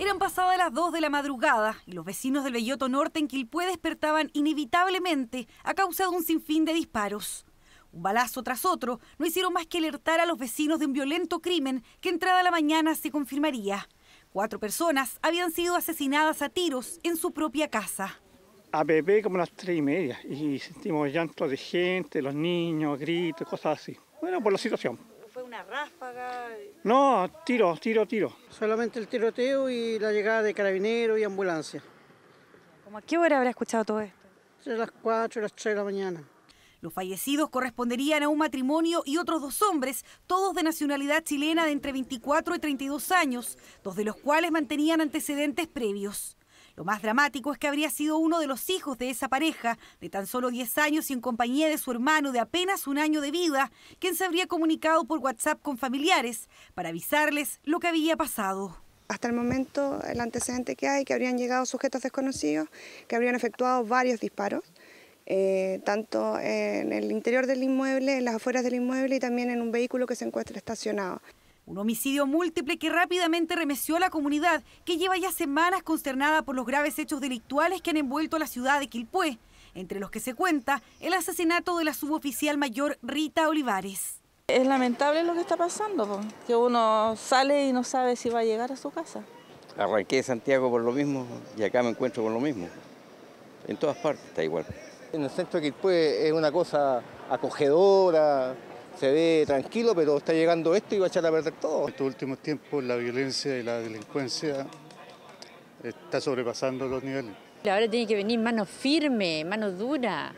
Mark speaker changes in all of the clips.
Speaker 1: Eran pasadas las 2 de la madrugada y los vecinos del Belloto Norte en Quilpué despertaban inevitablemente a causa de un sinfín de disparos. Un balazo tras otro no hicieron más que alertar a los vecinos de un violento crimen que entrada la mañana se confirmaría. Cuatro personas habían sido asesinadas a tiros en su propia casa.
Speaker 2: A bebé como las tres y media y sentimos llantos de gente, los niños, gritos, cosas así. Bueno, por la situación.
Speaker 1: ¿Fue una ráfaga?
Speaker 2: No, tiro, tiro, tiro.
Speaker 3: Solamente el tiroteo y la llegada de carabineros y ambulancia.
Speaker 1: ¿Cómo a qué hora habrá escuchado todo esto?
Speaker 3: Entre las 4 y las 3 de la mañana.
Speaker 1: Los fallecidos corresponderían a un matrimonio y otros dos hombres, todos de nacionalidad chilena de entre 24 y 32 años, dos de los cuales mantenían antecedentes previos. Lo más dramático es que habría sido uno de los hijos de esa pareja, de tan solo 10 años y en compañía de su hermano de apenas un año de vida, quien se habría comunicado por WhatsApp con familiares para avisarles lo que había pasado.
Speaker 4: Hasta el momento, el antecedente que hay, que habrían llegado sujetos desconocidos, que habrían efectuado varios disparos, eh, tanto en el interior del inmueble, en las afueras del inmueble y también en un vehículo que se encuentra estacionado.
Speaker 1: Un homicidio múltiple que rápidamente remeció a la comunidad, que lleva ya semanas consternada por los graves hechos delictuales que han envuelto a la ciudad de Quilpué, entre los que se cuenta el asesinato de la suboficial mayor Rita Olivares.
Speaker 5: Es lamentable lo que está pasando, que uno sale y no sabe si va a llegar a su casa.
Speaker 6: Arranqué de Santiago por lo mismo y acá me encuentro con lo mismo. En todas partes está igual.
Speaker 7: En el centro de Quilpué es una cosa acogedora, se ve tranquilo, pero está llegando esto y va a echar a perder todo.
Speaker 8: En estos últimos tiempos la violencia y la delincuencia está sobrepasando los niveles.
Speaker 9: Ahora tiene que venir mano firme, mano dura.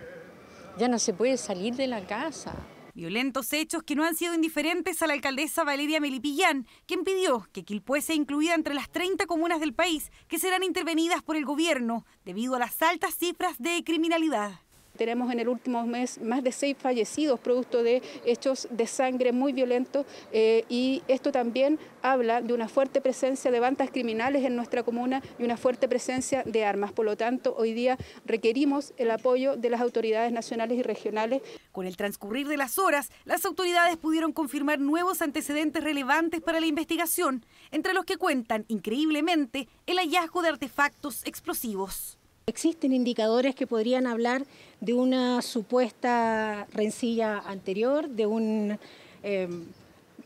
Speaker 9: Ya no se puede salir de la casa.
Speaker 1: Violentos hechos que no han sido indiferentes a la alcaldesa Valeria Melipillán, quien pidió que Quilpué sea incluida entre las 30 comunas del país que serán intervenidas por el gobierno debido a las altas cifras de criminalidad.
Speaker 10: Tenemos en el último mes más de seis fallecidos producto de hechos de sangre muy violentos eh, y esto también habla de una fuerte presencia de bandas criminales en nuestra comuna y una fuerte presencia de armas. Por lo tanto, hoy día requerimos el apoyo de las autoridades nacionales y regionales.
Speaker 1: Con el transcurrir de las horas, las autoridades pudieron confirmar nuevos antecedentes relevantes para la investigación, entre los que cuentan, increíblemente, el hallazgo de artefactos explosivos.
Speaker 11: Existen indicadores que podrían hablar de una supuesta rencilla anterior, de un em,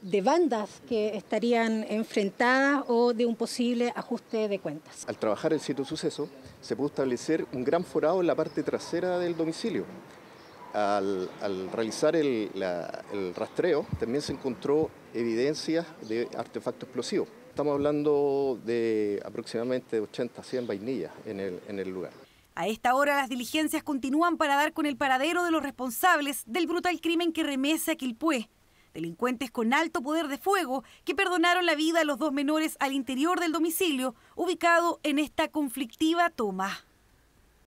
Speaker 11: de bandas que estarían enfrentadas o de un posible ajuste de cuentas.
Speaker 7: Al trabajar el sitio suceso, se pudo establecer un gran forado en la parte trasera del domicilio. Al, realizar el, el rastreo, también se encontró evidencias de artefacto explosivo. Estamos hablando de aproximadamente 80 100 vainillas en el, en el lugar.
Speaker 1: A esta hora las diligencias continúan para dar con el paradero de los responsables del brutal crimen que remece a Quilpué. Delincuentes con alto poder de fuego que perdonaron la vida a los dos menores al interior del domicilio ubicado en esta conflictiva toma.